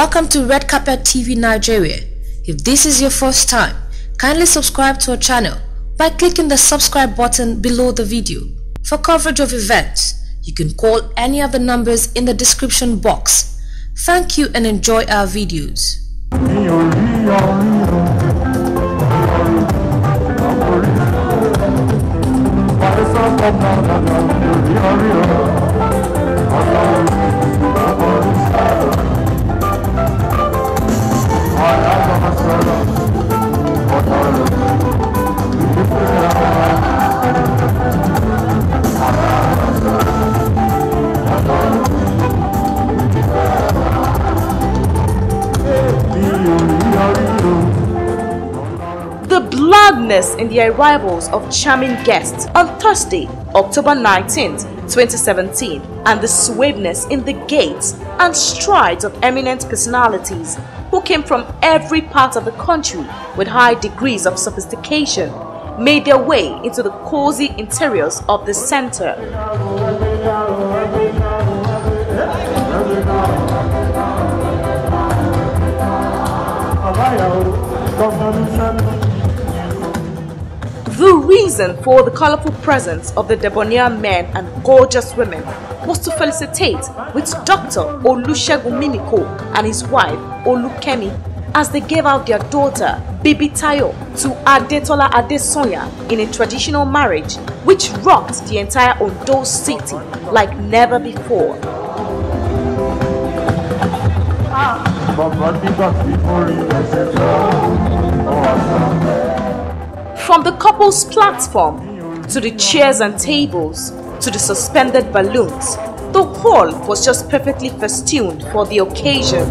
Welcome to Red Carpet TV Nigeria. If this is your first time, kindly subscribe to our channel by clicking the subscribe button below the video. For coverage of events, you can call any of the numbers in the description box. Thank you and enjoy our videos. The bloodness in the arrivals of charming guests on Thursday, October 19th, 2017, and the suaveness in the gaits and strides of eminent personalities who came from every part of the country with high degrees of sophistication made their way into the cozy interiors of the center. The reason for the colorful presence of the debonair men and gorgeous women was to felicitate with Dr. Olusegun Mimiko and his wife Olukemi as they gave out their daughter Bibitayo to Adetola Adesanya in a traditional marriage which rocked the entire Ondo city like never before. Ah. From the couple's platform to the chairs and tables to the suspended balloons, the hall was just perfectly festooned for the occasion.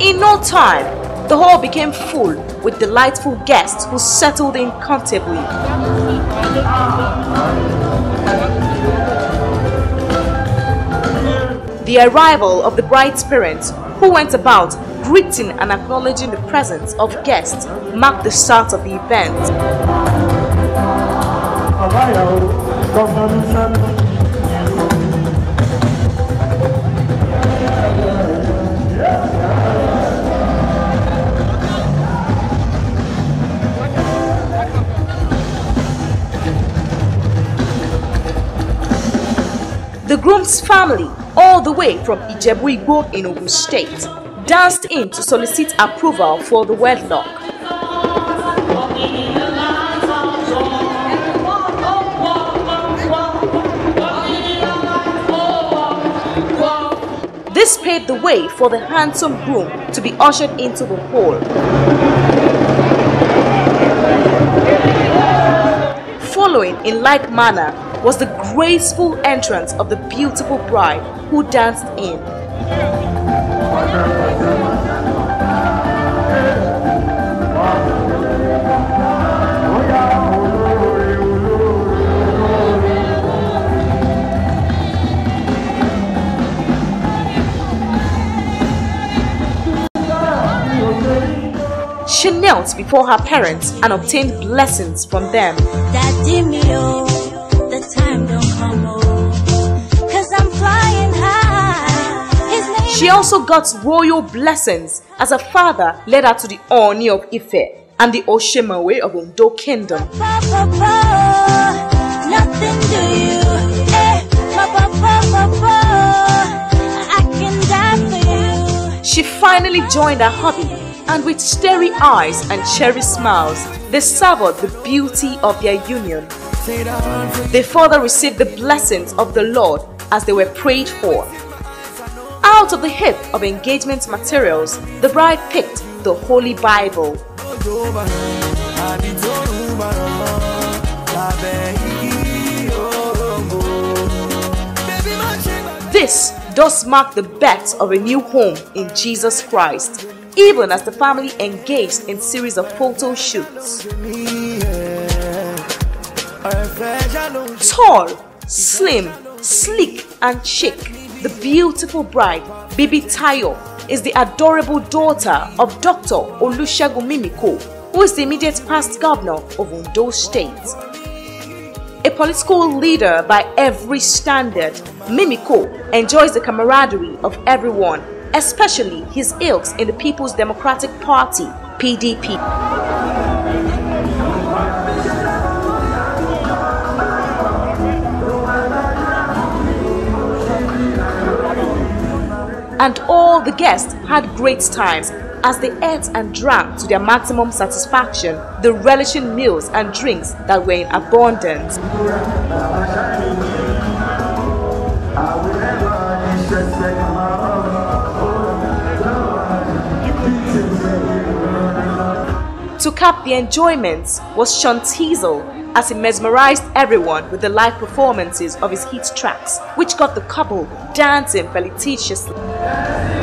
In no time, the hall became full with delightful guests who settled in comfortably. The arrival of the bride's parents, who went about greeting and acknowledging the presence of guests, marked the start of the event. Groom's family, all the way from Ijebu Igbo in Ogun State, danced in to solicit approval for the wedlock. This paved the way for the handsome groom to be ushered into the hall. Following in like manner was the graceful entrance of the beautiful bride who danced in. She knelt before her parents and obtained blessings from them. Oh. She also got royal blessings as her father led her to the Oni of Ife and the Oshemawe of Ondo Kingdom. Nothing to you. Eh, you. She finally joined her hubby and with starry eyes and cherry smiles, they savored the beauty of their union. They further received the blessings of the Lord as they were prayed for. Out of the heap of engagement materials, the bride picked the Holy Bible. This does mark the birth of a new home in Jesus Christ, even as the family engaged in series of photo shoots. Tall, slim, sleek, and chic, the beautiful bride, Bibitayo, is the adorable daughter of Dr. Olusegun Mimiko, who is the immediate past governor of Ondo State. A political leader by every standard, Mimiko enjoys the camaraderie of everyone, especially his ilks in the People's Democratic Party, PDP. And all the guests had great times as they ate and drank to their maximum satisfaction the relishing meals and drinks that were in abundance. To cap the enjoyment was Sean Tizzle as he mesmerized everyone with the live performances of his hit tracks, which got the couple dancing felicitously.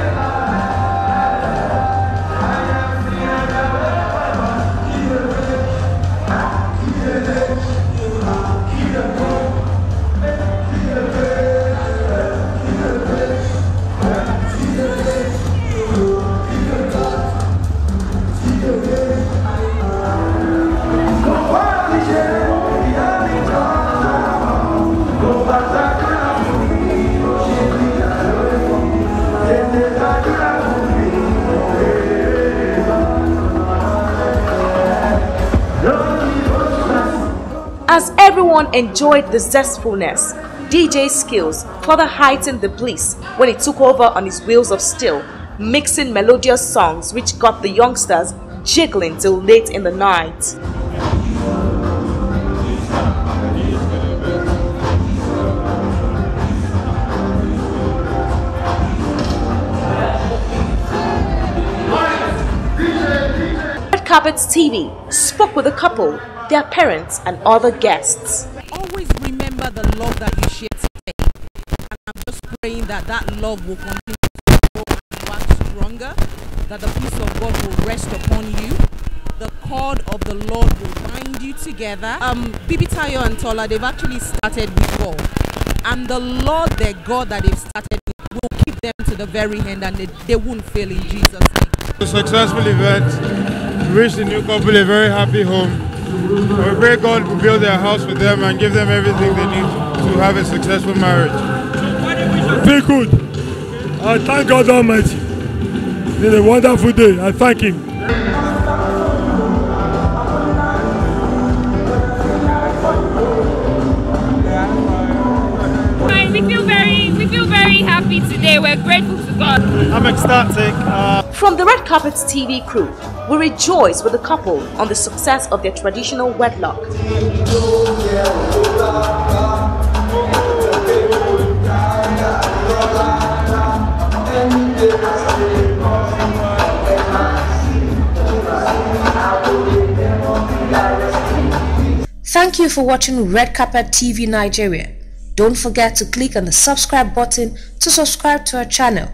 As everyone enjoyed the zestfulness, DJ skills further heightened the bliss when he took over on his wheels of steel, mixing melodious songs which got the youngsters jiggling till late in the night. Red TV spoke with the couple, their parents, and other guests. always remember the love that you shared today. And I'm just praying that that love will continue to grow and wax stronger, that the peace of God will rest upon you. The cord of the Lord will bind you together. Um, Bibitayo and Tola, they've actually started before. And the Lord, their God that they've started with, will keep them to the very end and they, they won't fail in Jesus' name. A successful event. We wish the new couple a very happy home. We pray God will build their house for them and give them everything they need to have a successful marriage. Feel good. I thank God Almighty. It's a wonderful day. I thank Him. Happy today. We're grateful to God. I'm ecstatic. Uh, From the Red Carpet TV crew, we rejoice with the couple on the success of their traditional wedlock. Thank you for watching Red Carpet TV Nigeria. Don't forget to click on the subscribe button to subscribe to our channel